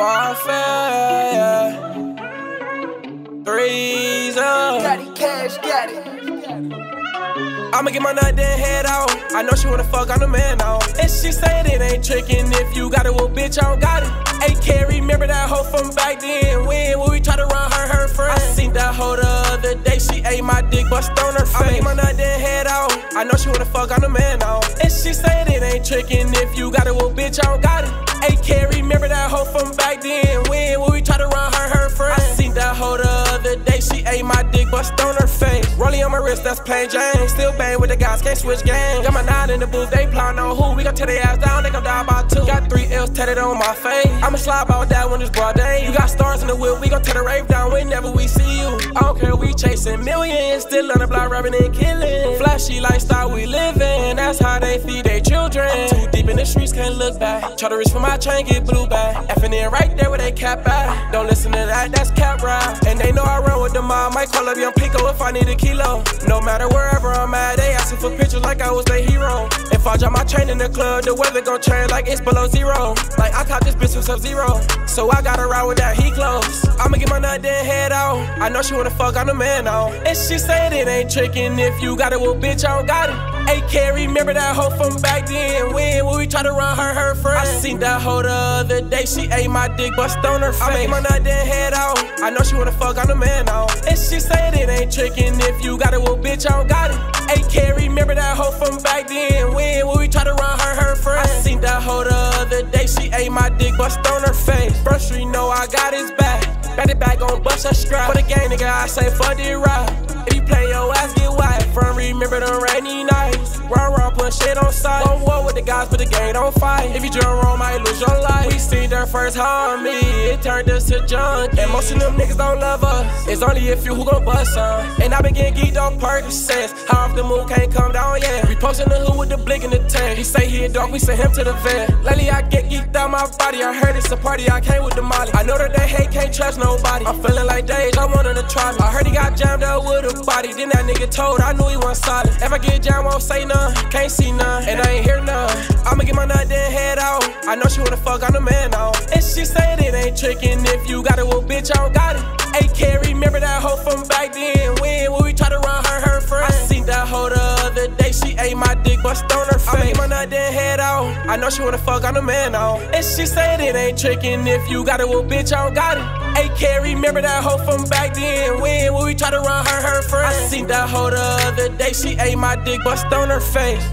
Warfare. Threes up. It, cash, got it. I'ma get my nut then head out. I know she wanna fuck, I'm the man now. And she said it ain't tricking if you got it, well, bitch, I don't got it. Hey, Carrie, remember that hoe from back then when, when we tried to run her, her friend. I seen that hoe the other day, she ate my dick, bust on her face. I'ma get my nut then head out. I know she wanna fuck, I'm the man now. And she said it ain't tricking if you got it, well, bitch, I don't got it. Hey, can't remember that hoe from back then when, when we tried to run her, her friend. I seen that hoe the other day, she ate my dick, bust on her face. Rolling on my wrist, that's plain Jane. Still bang with the guys, can't switch game. Got my nine in the booth, they plotting on who. We gon' tear their ass down, they gon' die by two. Got three L's tatted on my face. I'ma slide with that when it's broad day. You got stars in the wheel, we gon' tear the rave down whenever we see you. I don't care, we chasing millions. Still on the block, robbing and killing. Flashy lifestyle we living, that's how they feed their look back. Try to reach for my chain, get blue back. Effing in right there where they cap at. Don't listen to that, that's cap rap. And they know I run with the mob, might call up young Pico if I need a kilo. No matter wherever I'm at, they asking for pictures like I was their hero. If I drop my chain in the club, the weather gon' change like it's below zero. Like I caught this bitch from sub zero. So I gotta ride with that heat close. I'ma get my nut then head out. I know she wanna fuck, I'm the man now. And she said it ain't tricking if you got it, well, bitch, I don't got it. Hey, Carrie, remember that hoe from back then when, when we tried to run her, her friend? I seen that hoe the other day, she ate my dick, bust on her face. I make my nut then head out. I know she wanna fuck, I'm the man now. And she said it ain't tricking if you got it, well, bitch, I don't got it. Hey, Carrie, remember that hoe from back then when, when we tried to run her, her friend? I seen that hoe the other day, she ate my dick, bust on her face. First street know I got his back. Back to back, gon' bust a strap. For the game, nigga, I say fuck the rap. If you play your ass, get remember the rainy nights. Run around, put shit on sight. One war with the guys, but the gang don't fight. If you jump wrong, might lose your life. We seen their first homie, it turned us to junk. And most of them niggas don't love us. It's only a few who gon' bust some. And I been getting geeked on Percocets. How off the moon can't come down yet. We posting the hood with the blick in the tank. He say he a dog, we send him to the vet. Lately I get geeked out my body. I heard it's a party, I came with the molly. I know that they hate, can't trust nobody. I'm feeling like Dage, I wanted to try me. I heard he got jammed up with a body. Then that nigga told, I knew he wasn't solid. If I get jammed, won't say none. Can't see none, and I ain't hear none. I'ma get my nut then head out. I know she wanna fuck, I'm the man now. And she said it ain't tricking if you got it, well, bitch, I don't got it. Hey, Carrie, remember that hoe from back then when, when we tried to run her, her friend? I seen that hoe the other day, she ate my dick, bust on her face. I make my nut then head out. I know she wanna fuck, I'm the man now. And she said it ain't tricking if you got it, well, bitch, I don't got it. Hey, can't remember that hoe from back then when, when we tried to run her, her friend? I seen that hoe the other day, she ate my dick, bust on her face.